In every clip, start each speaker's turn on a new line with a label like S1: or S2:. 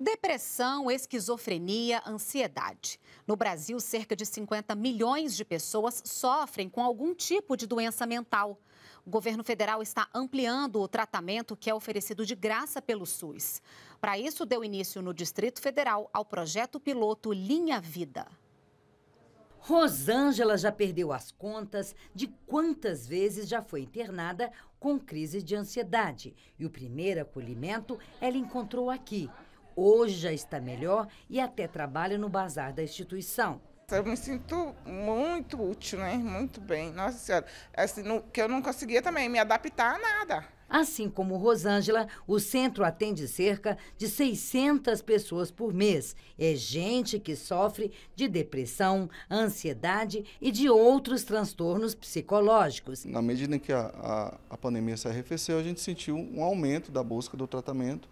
S1: Depressão, esquizofrenia, ansiedade. No Brasil, cerca de 50 milhões de pessoas sofrem com algum tipo de doença mental. O governo federal está ampliando o tratamento que é oferecido de graça pelo SUS. Para isso, deu início no Distrito Federal ao projeto piloto Linha Vida.
S2: Rosângela já perdeu as contas de quantas vezes já foi internada com crise de ansiedade. E o primeiro acolhimento ela encontrou aqui, Hoje já está melhor e até trabalha no bazar da instituição.
S3: Eu me sinto muito útil, né? Muito bem. Nossa Senhora. Assim, no, que eu não conseguia também me adaptar a nada.
S2: Assim como Rosângela, o centro atende cerca de 600 pessoas por mês. É gente que sofre de depressão, ansiedade e de outros transtornos psicológicos.
S4: Na medida em que a, a, a pandemia se arrefeceu, a gente sentiu um aumento da busca do tratamento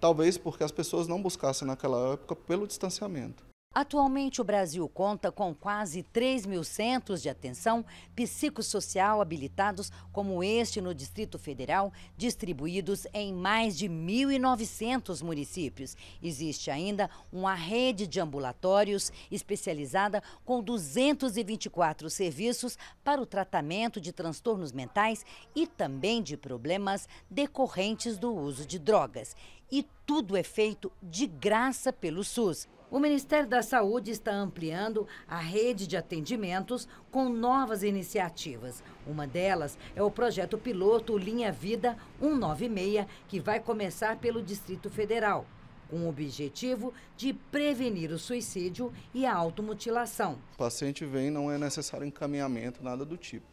S4: talvez porque as pessoas não buscassem naquela época pelo distanciamento.
S2: Atualmente, o Brasil conta com quase 3 mil centros de atenção psicossocial habilitados, como este no Distrito Federal, distribuídos em mais de 1.900 municípios. Existe ainda uma rede de ambulatórios especializada com 224 serviços para o tratamento de transtornos mentais e também de problemas decorrentes do uso de drogas. E tudo é feito de graça pelo SUS. O Ministério da Saúde está ampliando a rede de atendimentos com novas iniciativas. Uma delas é o projeto piloto Linha Vida 196, que vai começar pelo Distrito Federal, com o objetivo de prevenir o suicídio e a automutilação.
S4: O paciente vem, não é necessário encaminhamento, nada do tipo.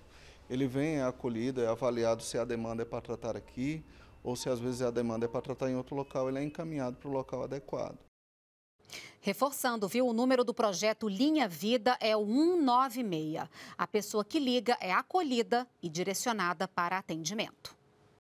S4: Ele vem, é acolhido, é avaliado se a demanda é para tratar aqui, ou se às vezes a demanda é para tratar em outro local, ele é encaminhado para o local adequado.
S1: Reforçando, viu? O número do projeto Linha Vida é o 196. A pessoa que liga é acolhida e direcionada para atendimento.